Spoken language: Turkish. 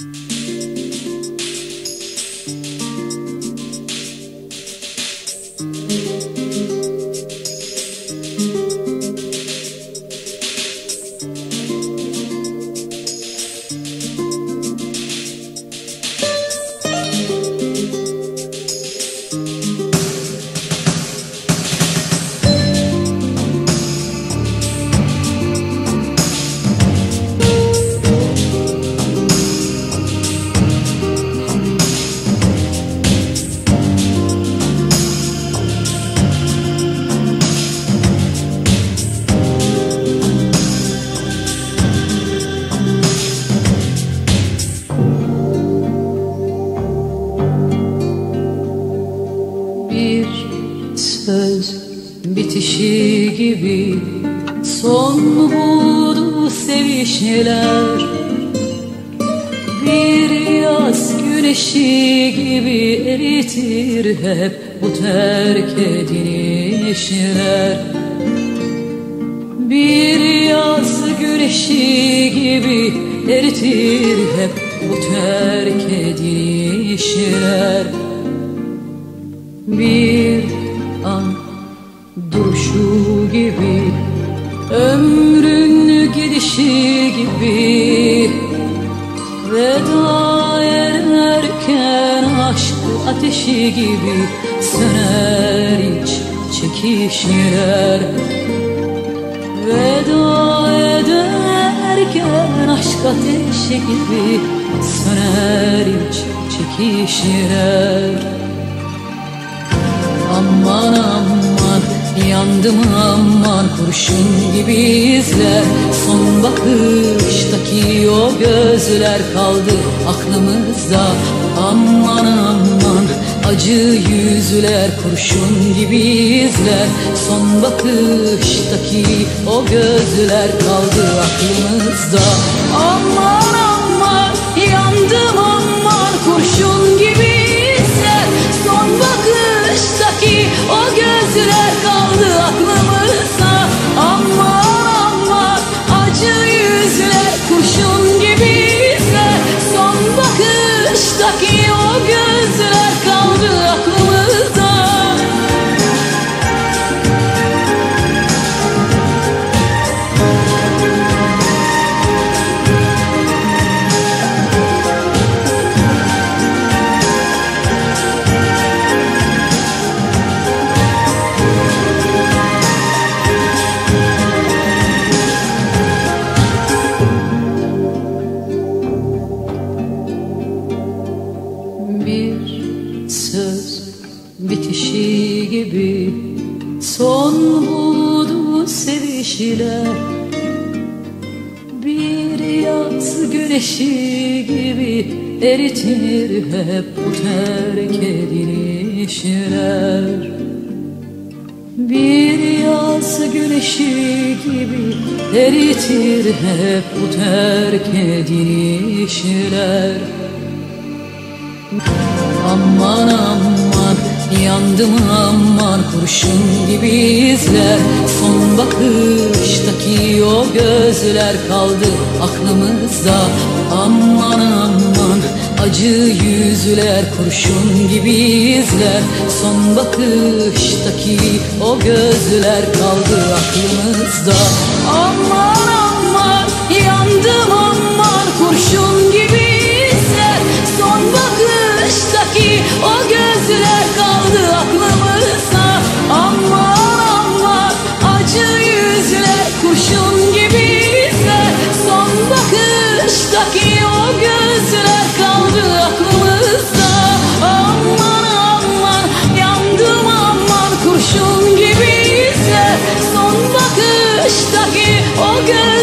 Bir bitişi gibi. Son buldu sevişmeler Bir yaz güneşi gibi eritir hep bu terk edilişler Bir yaz güneşi gibi eritir hep bu terk edilişler bir Veda ederken aşk ateşi gibi Söner iç çekişler Veda ederken aşk ateşi gibi Söner iç çekişler Aman aman yandım aman kurşun gibi izler Son bakıştaki o gözler kaldı aklımızda. Aman aman acı yüzler kurşun gibi izler Son bakıştaki o gözler kaldı aklımızda. Aman son buldu sevişiler bir yaz güneşi gibi eritir hep bu terk edilişler. Bir yaz güneşi gibi eritir hep bu terk edilişler. Aman aman yandım aman kurşun gibi izler Son bakıştaki o gözler kaldı aklımızda. Aman aman acı yüzler kurşun gibi izler Son bakıştaki o gözler kaldı aklımızda. Aman aman yandım sanki o gün